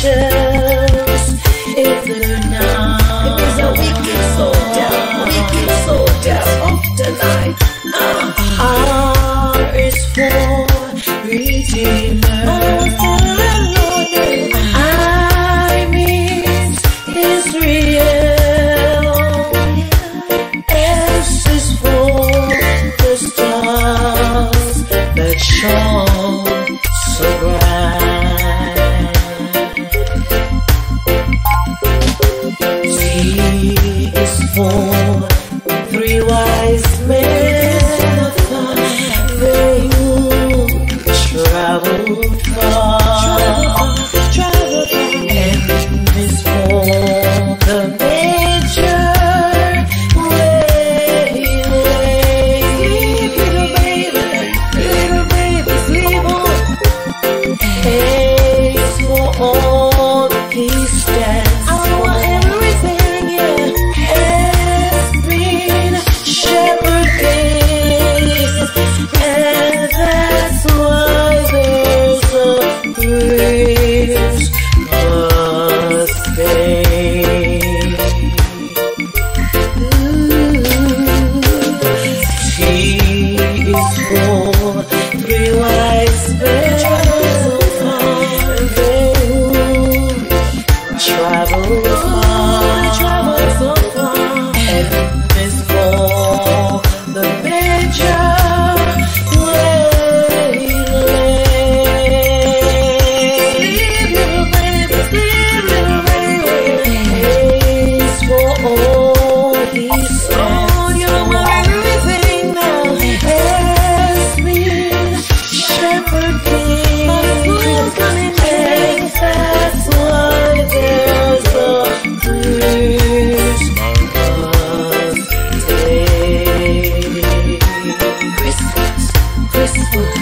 precious is enough. It is a wicked soldier, wicked soldier of the light. Uh. R is for redeemer. I Israel. S is for the stars that shine. Three wise men. For people